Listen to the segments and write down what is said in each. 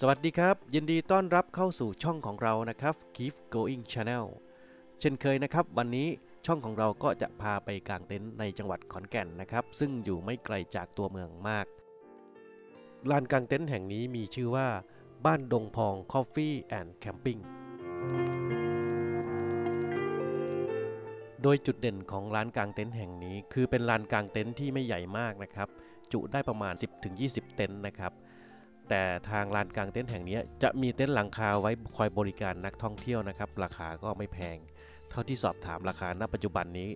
สวัสดีครับ ยินดีต้อนรับเข้าสู่ช่องของเรานะครับ Keep Going Channel เช่นเคยนะครับ วันนี้ช่องของเราก็จะพาไปกางเต็นท์ในจังหวัดขอนแก่นนะครับ ซึ่งอยู่ไม่ไกลจากตัวเมืองมากลานกางเต็นท์แห่งนี้มีชื่อว่า บ้านดงพอง Coffee and Camping โดยจุดเด่นของร้านกางเต็นท์แห่งนี้ คือเป็นลานกางเต็นท์ที่ไม่ใหญ่มากนะครับ จุได้ประมาณ 10-20 เต็นท์นะครับ แต่ทางลานกลางเต็นท์แห่งนี้จะมีเต็นท์หลังคาไว้คอยบริการนักท่องเที่ยวนะครับ ราคาก็ไม่แพง เท่าที่สอบถามราคาณปัจจุบันนี้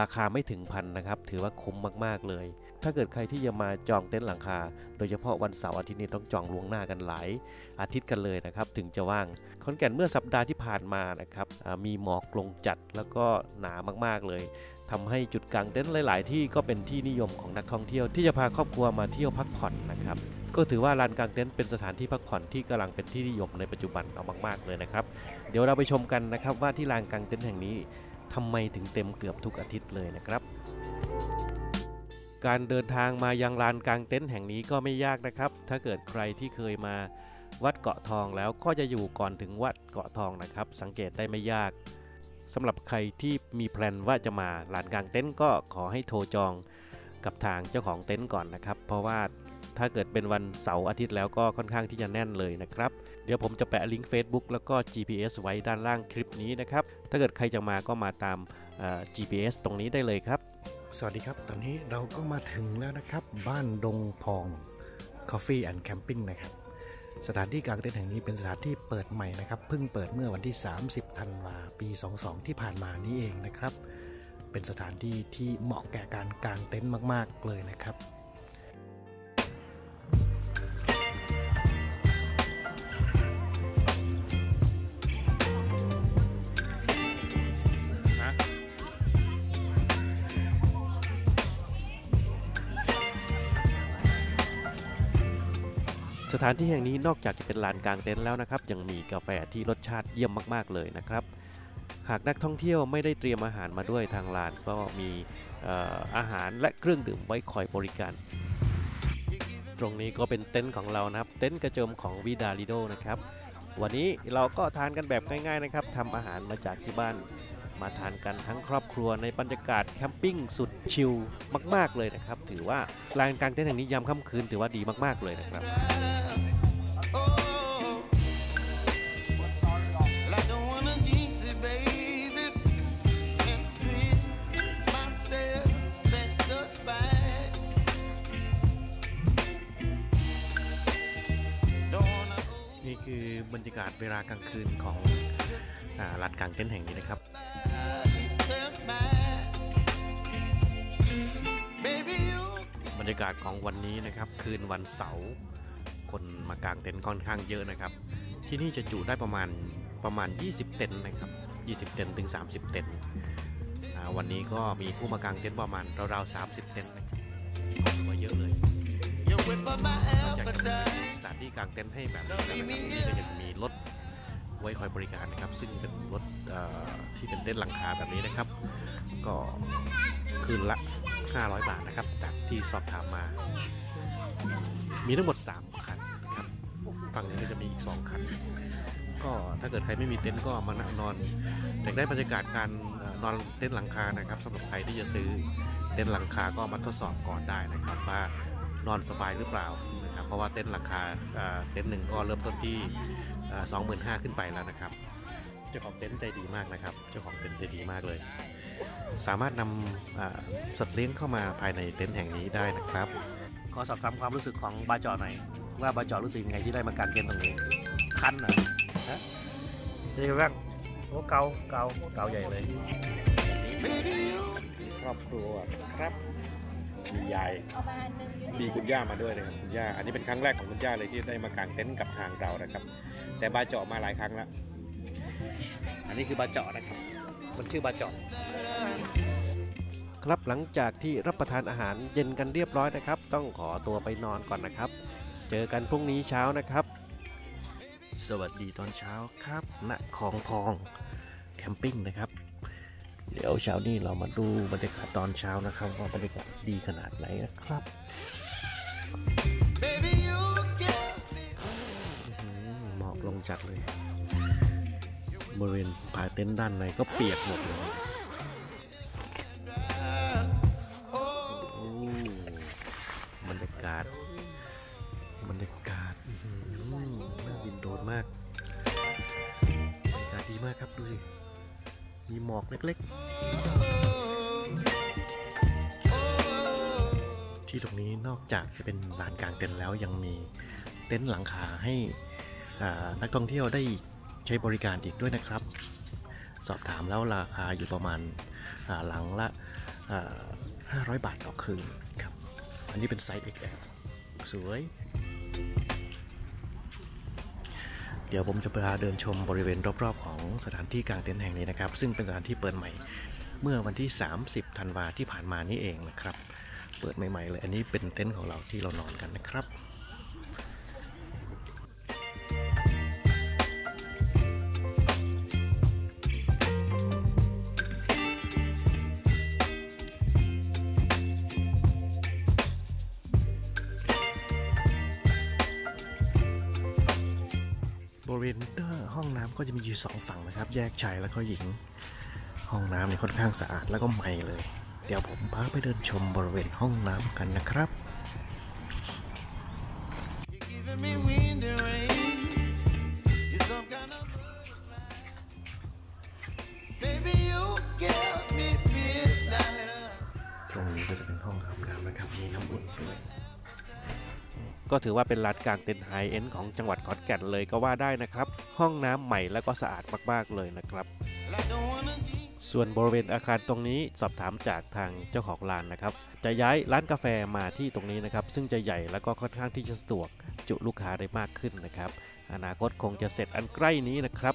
ราคาไม่ถึงพันนะครับ ถือว่าคุ้มมากๆเลย ถ้าเกิดใครที่จะมาจองเต็นท์หลังคา โดยเฉพาะวันเสาร์อาทิตย์นี้ต้องจองล่วงหน้ากันหลายอาทิตย์กันเลยนะครับ ถึงจะว่างขอนแก่นเมื่อสัปดาห์ที่ผ่านมานะครับมีหมอกลงจัดแล้วก็หนามากๆเลยทำให้จุดกางเต็นท์หลาย ๆ ที่ก็เป็นที่นิยมของนักท่องเที่ยวที่จะพาครอบครัวมาเที่ยวพักผ่อนนะครับก็ถือว่าลานกางเต็นท์เป็นสถานที่พักผ่อนที่กำลังเป็นที่นิยมในปัจจุบันเอามากๆเลยนะครับเดี๋ยวเราไปชมกันนะครับว่าที่ลานกางเต็นท์แห่งนี้ทำไมถึงเต็มเกือบทุกอาทิตย์เลยนะครับ การเดินทางมายังลานกางเต็นท์แห่งนี้ก็ไม่ยากนะครับ ถ้าเกิดใครที่เคยมาวัดเกาะทองแล้วก็จะอยู่ก่อนถึงวัดเกาะทองนะครับ สังเกตได้ไม่ยากสำหรับใครที่มีแพลนว่าจะมาลานกางเต็นท์ก็ขอให้โทรจองกับทางเจ้าของเต็นท์ก่อนนะครับ เพราะว่าถ้าเกิดเป็นวันเสาร์อาทิตย์แล้วก็ค่อนข้างที่จะแน่นเลยนะครับ เดี๋ยวผมจะแปะลิงก์ Facebook แล้วก็ GPS ไว้ด้านล่างคลิปนี้นะครับ ถ้าเกิดใครจะมาก็มาตาม GPS ตรงนี้ได้เลยครับ สวัสดีครับ ตอนนี้เราก็มาถึงแล้วนะครับ บ้านดงพอง Coffee and Camping นะครับ สถานที่กางเต็นท์แห่งนี้เป็นสถานที่เปิดใหม่นะครับ เพิ่งเปิดเมื่อวันที่ 30 ธันวาปี 22 ที่ผ่านมานี้เองนะครับ เป็นสถานที่ที่เหมาะแก่การกางเต็นท์มาก ๆ เลยนะครับ สถานที่แห่งนี้นอกจากจะเป็นลานกลางเต็นท์แล้วนะครับ ยังมีกาแฟที่รสชาติเยี่ยมมากๆเลยนะครับ หากนักท่องเที่ยวไม่ได้เตรียมอาหารมาด้วยทางลานก็มีออาหารและเครื่องดื่มไว้คอยบริการ ตรงนี้ก็เป็นเต็นท์ของเรานะครับ เต็นท์กระโจมของวิดาลิโดนะครับ วันนี้เราก็ทานกันแบบง่ายๆนะครับทำอาหารมาจากที่บ้าน มาทานกันทั้งครอบครัวในบรรยากาศแคมปิ้งสุดชิลมาก ๆ เลยนะครับ ถือว่าลานกลางเต็นท์แห่งนี้ยามค่ำคืนถือว่าดีมากๆเลยนะครับนี่คือบรรยากาศเวลากลางคืนของอลานกลางเต็นท์แห่งนี้นะครับ บรรยากาศของวันนี้นะครับ คืนวันเสาร์คนมากางเต็นท์ค่อนข้างเยอะนะครับ ที่นี่จะจุได้ประมาณประมาณ 20 เต็นท์นะครับ 20 เต็นท์ถึง 30 เต็นท์อ่าวันนี้ก็มีผู้มากางเต็นท์ประมาณราวๆ30 เต็นท์นะครับถือว่าเยอะเลย you whip up my นอกจากจะมี appetite. สถานที่กางเต็นท์ให้แบบนี้แล้วนะครับที่นี่ก็ยังมีรถ ไว้คอยบริการนะครับ ซึ่งเป็นรถที่เป็นเต็นท์หลังคาแบบนี้นะครับ ก็คืนละ 500 บาทนะครับจากที่สอบถามมา มีทั้งหมด 3 คันครับฝั่งนี้ก็จะมีอีก 2 คัน ก็ถ้าเกิดใครไม่มีเต็นท์ก็มานั่งนอนอยากได้บรรยากาศการนอนเต็นท์หลังคานะครับสำหรับใครที่จะซื้อเต็นท์หลังคาก็มาทดสอบก่อนได้นะครับว่านอนสบายหรือเปล่านะครับเพราะว่าเต็นท์หลังคาเต็นท์หนึ่งก็เริ่มต้นที่ สองหมื่นห้าขึ้นไปแล้วนะครับ เจ้าของเต็นท์ใจดีมากนะครับ เจ้าของเต็นท์ใจดีมากเลย สามารถนำอ่าสัตว์เลี้ยงเข้ามาภายในเต็นท์แห่งนี้ได้นะครับ ขอสอบถามความรู้สึกของบาจอหน่อยว่าบาจอรู้สึกยังไงที่ได้มากางเต็นท์ตรงนี้ คันเหรอฮะเป็นยังไงบ้างโอ้เกาเกาเกาใหญ่เลย Baby, you ครอบครัวครับ มียายมีคุณย่ามาด้วยนะครับคุณย่าอันนี้เป็นครั้งแรกของคุณย่าเลยที่ได้มากางเต็นท์กับทางเรานะครับ แต่บาเจาะมาหลายครั้งแล้วอันนี้คือบาเจาะนะครับ มันชื่อบาเจาะครับหลังจากที่รับประทานอาหารเย็นกันเรียบร้อยนะครับ ต้องขอตัวไปนอนก่อนนะครับ เจอกันพรุ่งนี้เช้านะครับ สวัสดีตอนเช้าครับณคลองทองแคมปิ้งนะครับ เดี๋ยวเช้านี้เรามาดูบรรยากาศตอนเช้านะครับว่าบรรยากาศดีขนาดไหนนะครับ baby, you give me อืจัดเลย บริเวณผาเต็นท์ด้านในก็เปียกหมดเลยโอ้บรรยากาศ บรรยากาศอื้อหือน่าดินโดนมาก บรรยากาศดีมากครับดูสิ มีหมอกเล็กๆ ที่ตรงนี้นอกจากจะเป็นลานกลางเต็นท์แล้วยังมีเต็นท์หลังคาให้นักท่องเที่ยวได้ใช้บริการอีกด้วยนะครับ สอบถามแล้วราคาอยู่ประมาณาหลังละ 500 บาทต่อคืนครับ อันนี้เป็นไซส์ XL สวย ดี๋ยวผมจะพาเดินชมบริเวณรอบๆ ของสถานที่กลางเต็นท์แห่งนี้นะครับ ซึ่งเป็นสถานที่เปิดใหม่ เมื่อวันที่ 30ธันวาที่ผ่านมานี่เองนะครับ เปิดใหม่ๆเลย อันนี้เป็นเต็นท์ของเราที่เรานอนกันนะครับ ริเวณเออห้องน้ำก็จะมีอยู่สองฝั่งนะครับ แยกชายแล้วก็หญิง ห้องน้ำเนี่ยค่อนข้างสะอาดแล้วก็ใหม่เลย เดี๋ยวผมพาไปเดินชมบริเวณห้องน้ำกันนะครับ ก็ถือว่าเป็นร้านกลางเต็นท์ไฮเอ็นด์ของจังหวัดขอนแก่นเลยก็ว่าได้นะครับ ห้องน้ำใหม่แล้วก็สะอาดมากๆเลยนะครับส่วนบริเวณอาคารตรงนี้สอบถามจากทางเจ้าของร้านนะครับ จะย้ายร้านกาแฟมาที่ตรงนี้นะครับ ซึ่งจะใหญ่แล้วก็ค่อนข้างที่จะสะดวกจุลูกค้าได้มากขึ้นนะครับ อนาคตคงจะเสร็จอันใกล้นี้นะครับ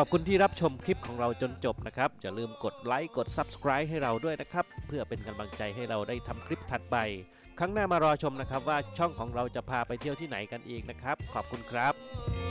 ขอบคุณที่รับชมคลิปของเราจนจบนะครับ อย่าลืมกดไลค์กด Subscribe ให้เราด้วยนะครับ เพื่อเป็นกำลังใจให้เราได้ทำคลิปถัดไป ครั้งหน้ามารอชมนะครับว่าช่องของเราจะพาไปเที่ยวที่ไหนกันอีกนะครับ ขอบคุณครับ